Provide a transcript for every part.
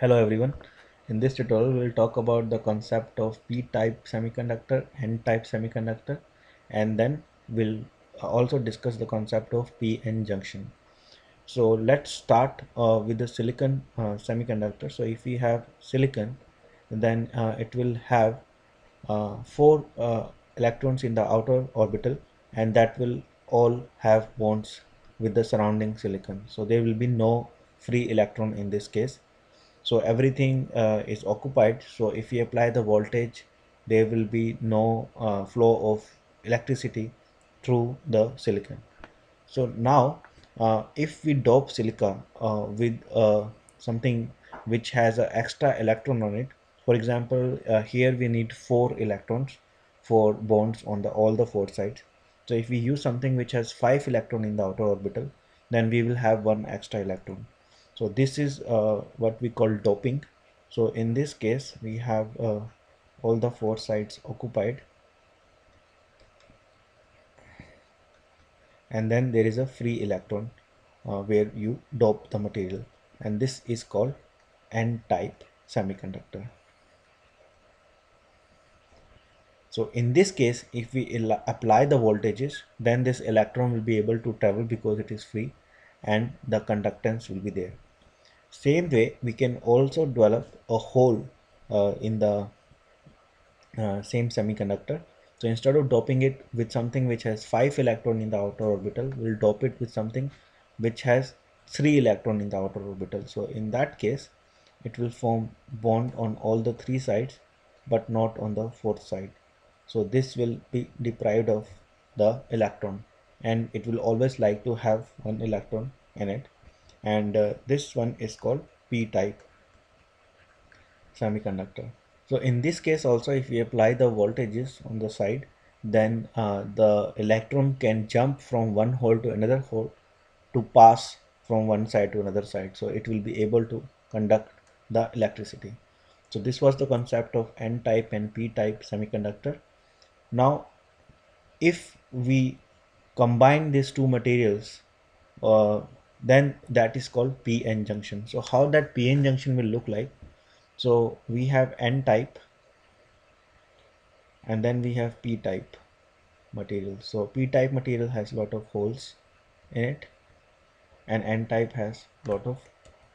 Hello everyone. In this tutorial we'll talk about the concept of p-type semiconductor, n-type semiconductor and then we'll also discuss the concept of p-n junction. So let's start uh, with the silicon uh, semiconductor. So if we have silicon then uh, it will have uh, four uh, electrons in the outer orbital and that will all have bonds with the surrounding silicon. So there will be no free electron in this case so everything uh, is occupied. So if we apply the voltage there will be no uh, flow of electricity through the silicon. So now uh, if we dope silica uh, with uh, something which has an extra electron on it for example uh, here we need four electrons for bonds on the all the four sides. So if we use something which has five electron in the outer orbital then we will have one extra electron so this is uh, what we call doping. So in this case we have uh, all the four sides occupied. And then there is a free electron uh, where you dope the material. And this is called n-type semiconductor. So in this case if we apply the voltages then this electron will be able to travel because it is free and the conductance will be there same way, we can also develop a hole uh, in the uh, same semiconductor. So instead of doping it with something which has 5 electron in the outer orbital, we'll dope it with something which has 3 electron in the outer orbital. So in that case, it will form bond on all the three sides but not on the fourth side. So this will be deprived of the electron and it will always like to have one electron in it and uh, this one is called p-type semiconductor. So in this case also if we apply the voltages on the side then uh, the electron can jump from one hole to another hole to pass from one side to another side. So it will be able to conduct the electricity. So this was the concept of n-type and p-type semiconductor. Now if we combine these two materials uh, then that is called p-n junction. So how that p-n junction will look like so we have n-type and then we have p-type material. So p-type material has a lot of holes in it and n-type has a lot of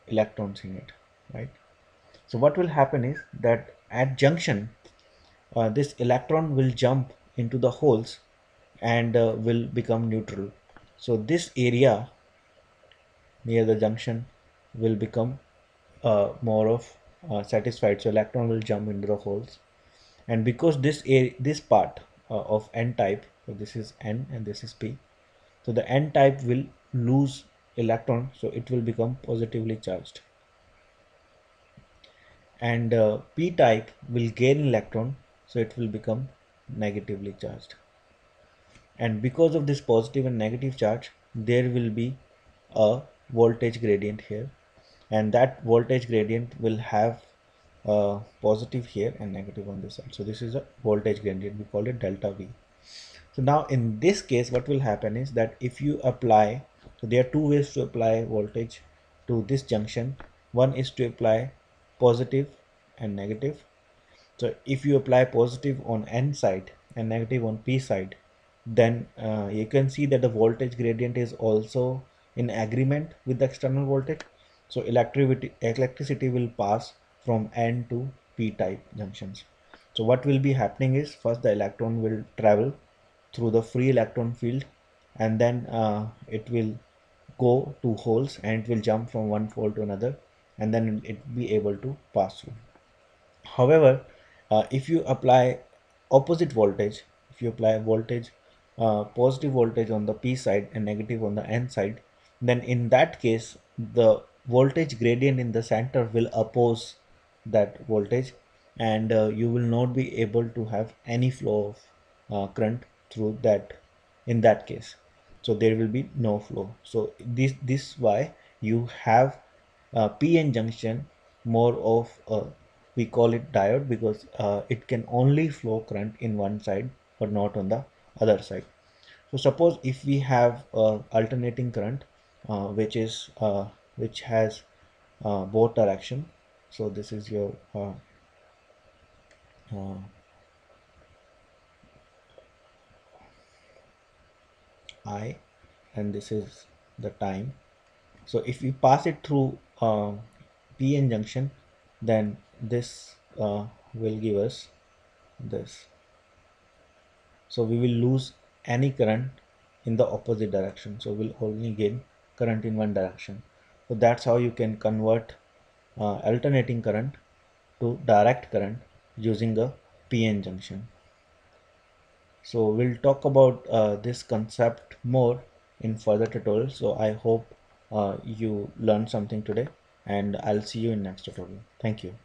electrons in it right? So what will happen is that at junction uh, this electron will jump into the holes and uh, will become neutral. So this area near the junction will become uh, more of uh, satisfied. So electron will jump into the holes. And because this a this part uh, of n type so this is n and this is p so the n type will lose electron. So it will become positively charged. And uh, p type will gain electron. So it will become negatively charged. And because of this positive and negative charge there will be a voltage gradient here. And that voltage gradient will have a positive here and negative on this side. So this is a voltage gradient. We call it delta v. So now in this case what will happen is that if you apply so there are two ways to apply voltage to this junction. One is to apply positive and negative. So if you apply positive on n side and negative on p side then uh, you can see that the voltage gradient is also in agreement with the external voltage so electricity electricity will pass from n to p type junctions. So what will be happening is first the electron will travel through the free electron field and then uh, it will go to holes and it will jump from one hole to another and then it will be able to pass through. However uh, if you apply opposite voltage if you apply voltage uh, positive voltage on the p side and negative on the n side then in that case the voltage gradient in the center will oppose that voltage and uh, you will not be able to have any flow of uh, current through that in that case. So there will be no flow. So this this why you have a pn junction more of a we call it diode because uh, it can only flow current in one side but not on the other side. So suppose if we have alternating current uh, which is uh, which has uh, both direction. So this is your uh, uh, i and this is the time. So if we pass it through uh, pn junction then this uh, will give us this. So we will lose any current in the opposite direction. So we'll only gain current in one direction. So that's how you can convert uh, alternating current to direct current using a PN junction. So we'll talk about uh, this concept more in further tutorials so I hope uh, you learned something today and I'll see you in next tutorial. Thank you